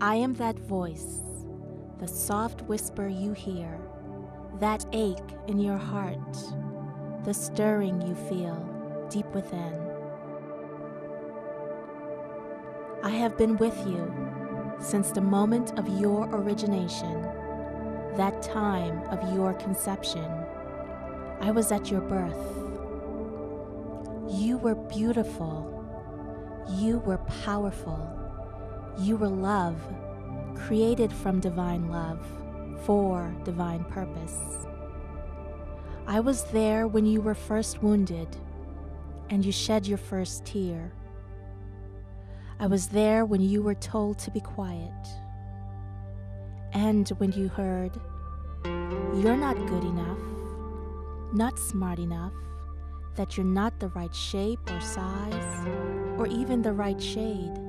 I am that voice, the soft whisper you hear, that ache in your heart, the stirring you feel deep within. I have been with you since the moment of your origination, that time of your conception. I was at your birth. You were beautiful. You were powerful. You were love, created from divine love for divine purpose. I was there when you were first wounded and you shed your first tear. I was there when you were told to be quiet and when you heard, You're not good enough, not smart enough, that you're not the right shape or size, or even the right shade.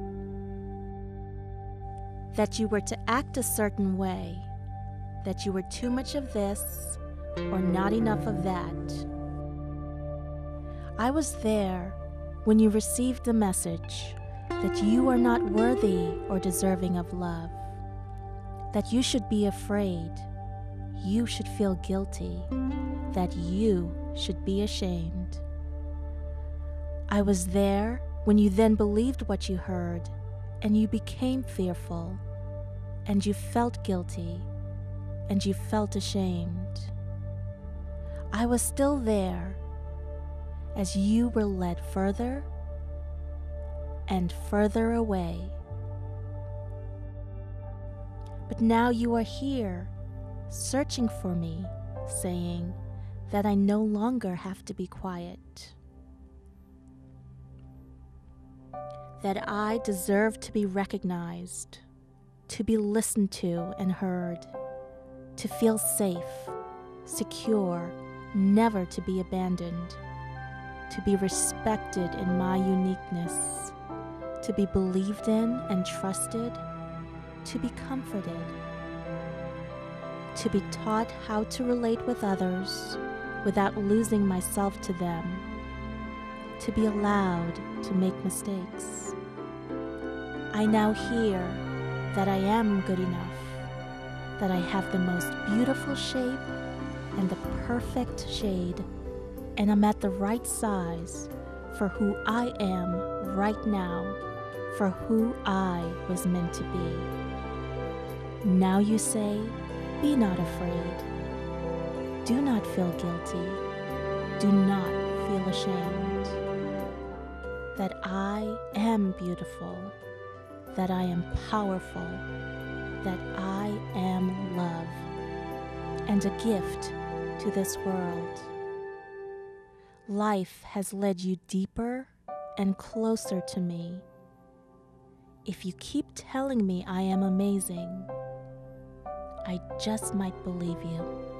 That you were to act a certain way, that you were too much of this or not enough of that. I was there when you received the message that you are not worthy or deserving of love, that you should be afraid, you should feel guilty, that you should be ashamed. I was there when you then believed what you heard, and you became fearful, and you felt guilty, and you felt ashamed. I was still there as you were led further and further away. But now you are here, searching for me, saying that I no longer have to be quiet. That I deserve to be recognized, to be listened to and heard, to feel safe, secure, never to be abandoned, to be respected in my uniqueness, to be believed in and trusted, to be comforted, to be taught how to relate with others without losing myself to them, to be allowed to make mistakes. I now hear that I am good enough, that I have the most beautiful shape and the perfect shade, and I'm at the right size for who I am right now, for who I was meant to be. Now you say, Be not afraid. Do not feel guilty. Do not feel ashamed. That I am beautiful, that I am powerful, that I am love, and a gift to this world. Life has led you deeper and closer to me. If you keep telling me I am amazing, I just might believe you.